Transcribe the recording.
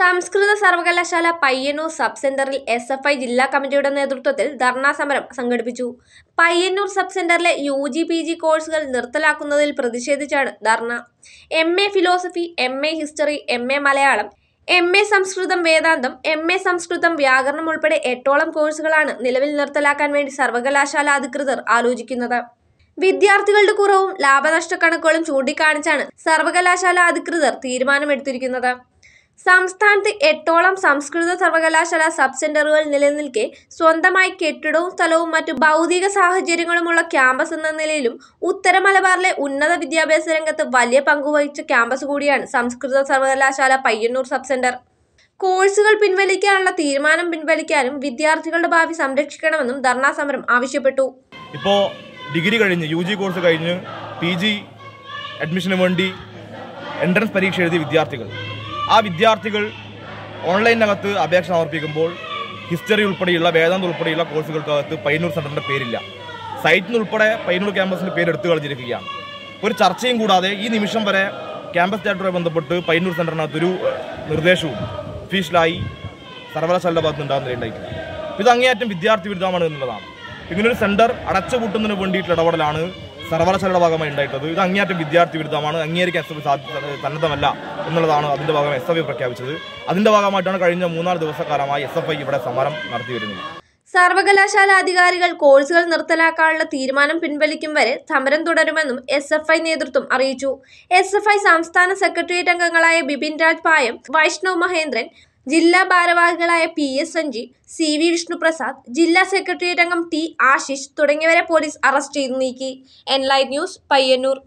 സംസ്കൃത സർവകലാശാല പയ്യന്നൂർ സബ് സെന്ററിൽ എസ് എഫ് ഐ ജില്ലാ കമ്മിറ്റിയുടെ നേതൃത്വത്തിൽ ധർണാ സമരം സംഘടിപ്പിച്ചു. പയ്യന്നൂർ സബ് സെന്ററിലെ യു ജി പി ജി കോഴ്സുകൾ നിർത്തലാക്കുന്നതിൽ പ്രതിഷേധിച്ചാണ് ധർണ. M A philosophy M A history M A Malayalam M A Sanskrit Vedanta M A സംസ്കൃതം വ്യാകരണം ഉൾപ്പെടെ എട്ടോളം കോഴ്സുകളാണ് നിലവിൽ നിർത്തലാക്കാൻ വേണ്ടി സർവകലാശാല അധികൃതർ ആലോചിക്കുന്നത്. വിദ്യാർത്ഥികളുടെ കുറവും ലാഭനഷ്ട കണക്കുകളും ചൂണ്ടിക്കാണിച്ചാണ് സർവകലാശാല അധികൃതർ തീരുമാനമെടുത്തിരിക്കുന്നത്. സംസ്ഥാനത്ത് എട്ടോളം സംസ്കൃത സർവകലാശാല സബ് സെന്ററുകൾ നിലനിൽക്കെ സ്വന്തമായി കെട്ടിടവും സ്ഥലവും മറ്റു ഭൗതിക സാഹചര്യങ്ങളുമുള്ള ക്യാമ്പസ് എന്ന നിലയിലും ഉത്തര മലബാറിലെ ഉന്നത വിദ്യാഭ്യാസ രംഗത്ത് വലിയ പങ്കുവഹിച്ച ക്യാമ്പസ് കൂടിയാണ് സംസ്കൃത സർവകലാശാല പയ്യന്നൂർ സബ് സെന്റർ കോഴ്സുകൾ പിൻവലിക്കാനുള്ള തീരുമാനം പിൻവലിക്കാനും വിദ്യാർത്ഥികളുടെ ഭാവി സംരക്ഷിക്കണമെന്നും ധർണാ സമരം ആവശ്യപ്പെട്ടു. ഇപ്പോൾ ഡിഗ്രി കഴിഞ്ഞ് യു ജി കോഴ്സ് കഴിഞ്ഞ് പി ജി അഡ്മിഷന് വേണ്ടി എൻട്രൻസ് പരീക്ഷ എഴുതിയ വിദ്യാർത്ഥികൾ. ആ വിദ്യാർത്ഥികൾ ഓൺലൈനകത്ത് അപേക്ഷ സമർപ്പിക്കുമ്പോൾ ഹിസ്റ്ററി ഉൾപ്പെടെയുള്ള വേദാന്ത ഉൾപ്പെടെയുള്ള കോഴ്സുകൾക്കകത്ത് പയ്യന്നൂർ സെന്ററിന്റെ പേരില്ല. സൈറ്റിൽ ഉൾപ്പെടെ പയ്യന്നൂർ ക്യാമ്പസിന്റെ പേര് എടുത്തു കളഞ്ഞിരിക്കുകയാണ്. ഒരു ചർച്ചയും കൂടാതെ ഈ നിമിഷം വരെ ക്യാമ്പസ് ഡയറക്ടറുമായി ബന്ധപ്പെട്ട് പയ്യന്നൂർ സെന്ററിനകത്തൊരു നിർദ്ദേശവും ഒഫീഷ്യലായി സർവകലാശാലയുടെ ഭാഗത്ത് ഉണ്ടാകുന്നില്ല ഇത് അങ്ങേയറ്റം വിദ്യാർത്ഥി വിരുദ്ധമാണ് എന്നുള്ളതാണ്. ഇങ്ങനൊരു സെന്റർ അടച്ചുപൂട്ടുന്നതിന് വേണ്ടിയിട്ടുള്ള ഇടപെടലാണ് സർവകലാശാലയുടെ ഭാഗമായി ഉണ്ടായിട്ടുള്ളത്. ഇത് അങ്ങേയറ്റം വിദ്യാർത്ഥി വിരുദ്ധമാണ്. അങ്ങേരിക്ക് എസ് എഫ് സന്നദ്ധമല്ല എന്നുള്ളതാണ് അതിന്റെ ഭാഗമായി എസ് എഫ് ഐ പ്രഖ്യാപിച്ചത്. അതിന്റെ ഭാഗമായിട്ടാണ് കഴിഞ്ഞ മൂന്നാൽ ദിവസക്കാലമായി എസ് എഫ് ഐ ഇവിടെ സമരം നടത്തി വരുന്നത്. സർവകലാശാല അധികാരികൾ കോഴ്സുകൾ നിർത്തലാക്കാനുള്ള തീരുമാനം പിൻവലിക്കും വരെ സമരം തുടരുമെന്നും എസ് എഫ് ഐ നേതൃത്വം അറിയിച്ചു. എസ് എഫ് ഐ സംസ്ഥാന സെക്രട്ടേറിയറ്റ് അംഗങ്ങളായ ബിപിൻ രാജ് പായം വൈഷ്ണവ് മഹേന്ദ്രൻ ജില്ലാ ഭാരവാഹികളായ P S Sanji C V Vishnuprasad ജില്ലാ സെക്രട്ടേറിയറ്റ് അംഗം ടി ആശിഷ് തുടങ്ങിയവരെ പോലീസ് അറസ്റ്റ് ചെയ്തു നീക്കി. Enlight News Payyanur.